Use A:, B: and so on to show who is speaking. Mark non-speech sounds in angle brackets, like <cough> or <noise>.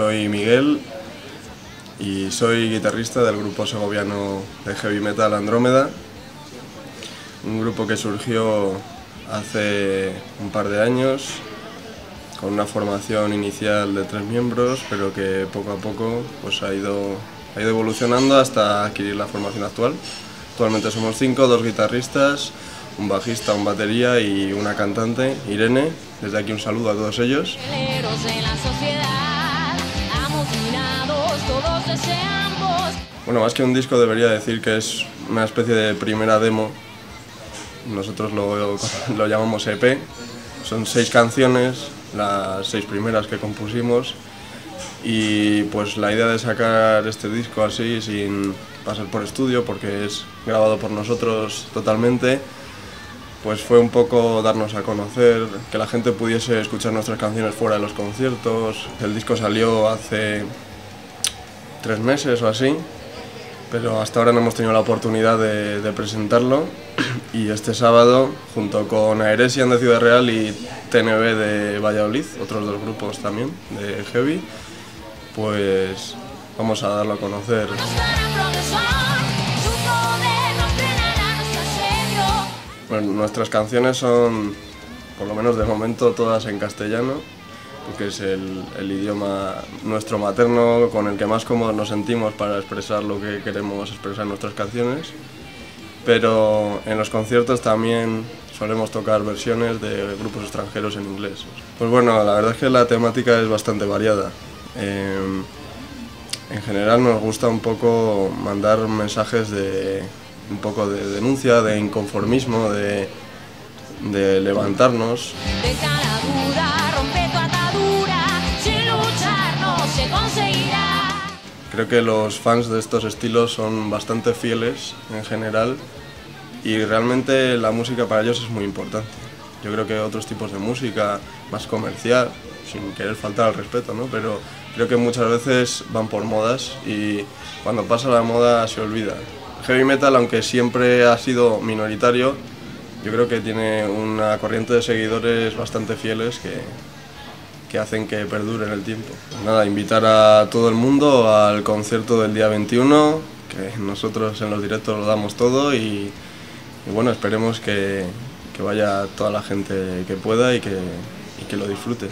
A: soy Miguel y soy guitarrista del grupo segoviano de heavy metal Andrómeda, un grupo que surgió hace un par de años con una formación inicial de tres miembros, pero que poco a poco pues, ha, ido, ha ido evolucionando hasta adquirir la formación actual. Actualmente somos cinco, dos guitarristas, un bajista, un batería y una cantante, Irene. Desde aquí un saludo a todos ellos. Bueno, más que un disco debería decir que es una especie de primera demo. Nosotros lo, <laughs> lo llamamos EP. Son seis canciones, las seis primeras que compusimos. Y pues la idea de sacar este disco así, sin pasar por estudio, porque es grabado por nosotros totalmente, pues fue un poco darnos a conocer, que la gente pudiese escuchar nuestras canciones fuera de los conciertos. El disco salió hace tres meses o así, pero hasta ahora no hemos tenido la oportunidad de, presentarlo. Y este sábado, junto con Aeresian de Ciudad Real y TNB de Valladolid, otros dos grupos también de Heavy, pues vamos a darlo a conocer. Bueno, nuestras canciones son, por lo menos de momento, todas en castellano, porque es el, idioma nuestro materno con el que más cómodos nos sentimos para expresar lo que queremos expresar en nuestras canciones. Pero en los conciertos también solemos tocar versiones de grupos extranjeros en inglés. Pues bueno, la verdad es que la temática es bastante variada. Em, en general nos gusta un poco mandar mensajes de, un poco de denuncia, de inconformismo, de, de levantarnos. Creo que los fans de estos estilos son bastante fieles en general y realmente la música para ellos es muy importante. Yo creo que otros tipos de música, más comercial, sin querer faltar al respeto, ¿no? pero creo que muchas veces van por modas y cuando pasa la moda se olvida heavy metal, aunque siempre ha sido minoritario, yo creo que tiene una corriente de seguidores bastante fieles que, que hacen que perdure en el tiempo. Nada, invitar a todo el mundo al concierto del día 21, que nosotros en los directos lo damos todo y, bueno, esperemos que, vaya toda la gente que pueda y que lo disfrute.